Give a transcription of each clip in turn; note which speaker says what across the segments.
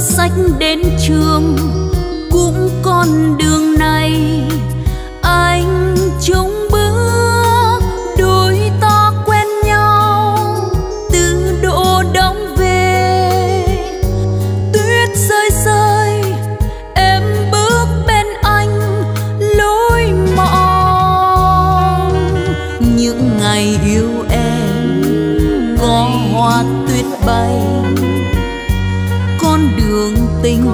Speaker 1: sách đến trường cũng con đường này. Anh chung bước, đôi ta quen nhau, từ độ đông về. Tuyết rơi rơi, em bước bên anh, lối mòn. Những ngày yêu em có hoa tuyết bay đường tình.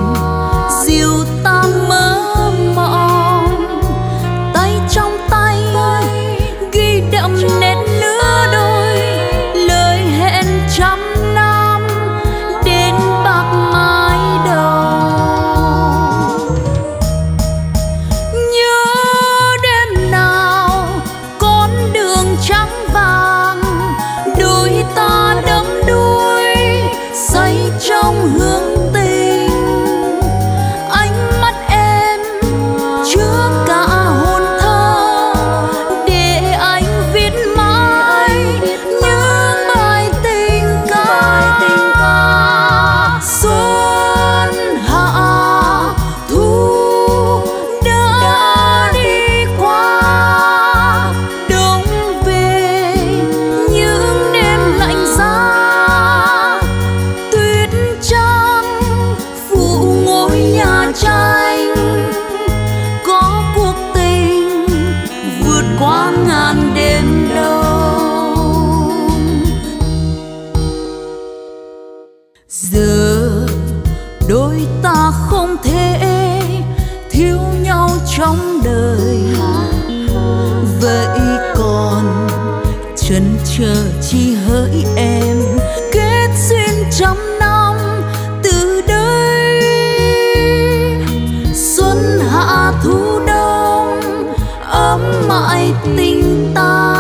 Speaker 1: giờ đôi ta không thể thiếu nhau trong đời. Vậy còn chân chờ chi hỡi em kết duyên trăm năm từ đây. Xuân hạ thu đông, ấm mãi tình ta.